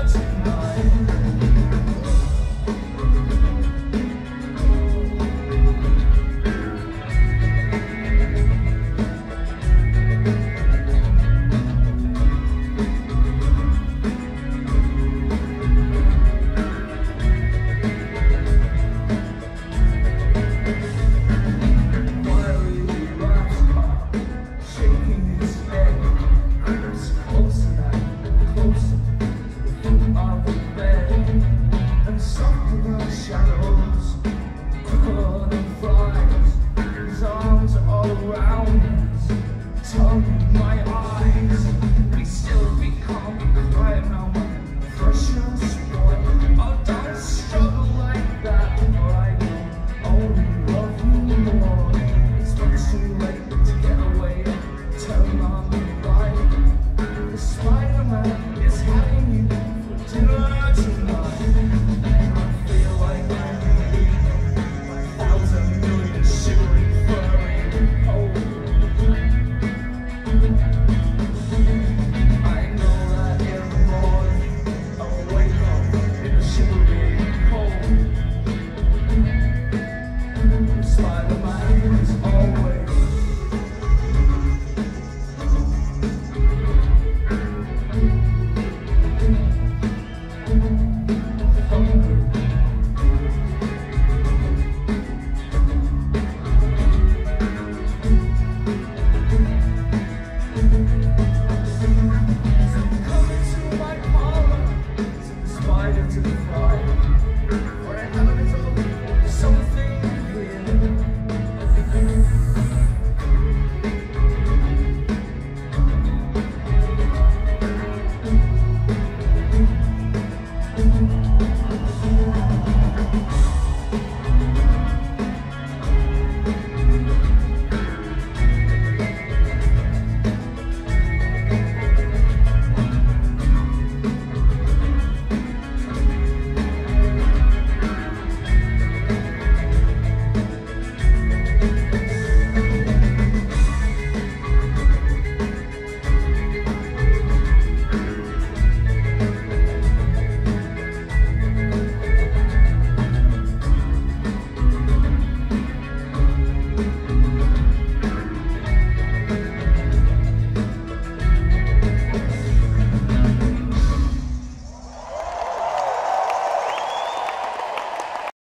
tonight. soft in the shadows.